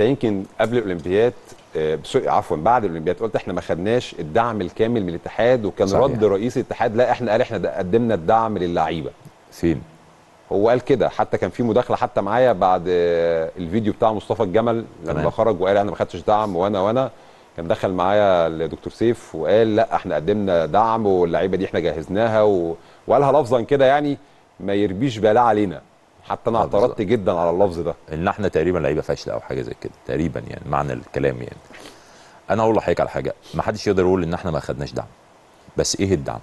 انت يمكن قبل الأولمبياد آه، بس- عفوا بعد الأولمبياد قلت إحنا ما خدناش الدعم الكامل من الاتحاد وكان صحيح. رد رئيس الاتحاد لا إحنا قال إحنا قدمنا الدعم للعيبة فين هو قال كده حتى كان في مداخلة حتى معايا بعد آه، الفيديو بتاع مصطفى الجمل لما تمام. خرج وقال أنا ما خدتش دعم وأنا وأنا كان دخل معايا الدكتور سيف وقال لا إحنا قدمنا دعم واللعيبة دي إحنا جهزناها و... وقالها لفظا كده يعني ما يربيش بالاه علينا حتى أنا اعترضت. جدا على اللفظ ده. إن إحنا تقريبا لعيبة فاشلة أو حاجة زي كده تقريبا يعني معنى الكلام يعني. أنا أقول لحضرتك على حاجة ما حدش يقدر يقول إن إحنا ما خدناش دعم. بس إيه الدعم؟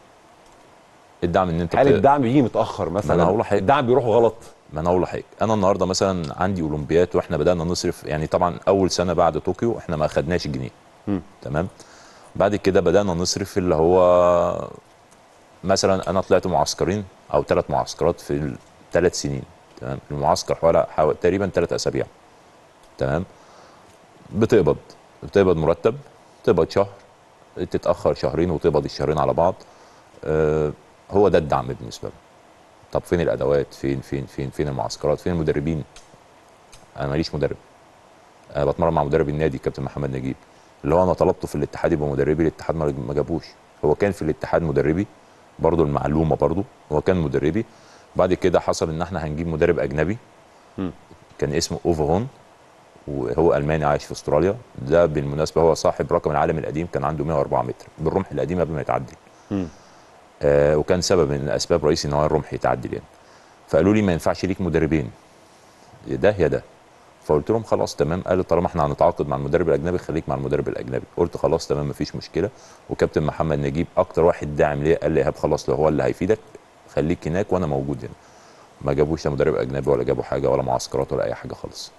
الدعم إن أنت هل بت- الدعم بيجي متأخر مثلا أنا هقول لحضرتك. الدعم بيروح غلط؟ ما أنا أقول لحضرتك. أنا النهارده مثلا عندي أولمبيات وإحنا بدأنا نصرف يعني طبعا أول سنة بعد طوكيو إحنا ما خدناش جنيه. تمام؟ بعد كده بدأنا نصرف اللي هو مثلا أنا طلعت معسكرين أو ثلاث معسكرات في ثلاث سنين. تمام؟ المعسكر حوالي حوالي تقريبا ثلاث أسابيع. تمام؟ بتقبض بتقبض مرتب تقبض شهر تتأخر شهرين وتقبض الشهرين على بعض. آه هو ده الدعم بالنسبة لهم طب فين الأدوات؟ فين فين فين فين المعسكرات؟ فين المدربين؟ أنا ماليش مدرب. أنا بتمرن مع مدرب النادي كابتن محمد نجيب. اللي هو أنا طلبته في الاتحاد يبقى مدربي الاتحاد ما جابوش. هو كان في الاتحاد مدربي برضو المعلومة برضو هو كان مدربي. بعد كده حصل إن إحنا هنجيب مدرب أجنبي. مم. كان اسمه اوفرون وهو ألماني عايش في أستراليا. ده بالمناسبة هو صاحب رقم العالم القديم كان عنده 104 متر. بالرمح القديم قبل ما يتعدل. آه وكان سبب من الأسباب رئيسي إن هو الرمح يتعدل يعني. فقالوا لي ما ينفعش ليك مدربين. يا ده يا ده. فقلت لهم خلاص تمام. قالوا طالما إحنا هنتعاقد مع المدرب الأجنبي خليك مع المدرب الأجنبي. قلت خلاص تمام مفيش مشكلة. وكابتن محمد نجيب أكتر واحد داعم ليا قال لي إيهاب خلاص لو هو اللي هيفيدك خليك هناك وأنا موجود هنا. ما جابوش مدرب اجنبي ولا جابوا حاجة ولا معسكرات ولا اي حاجة خالص.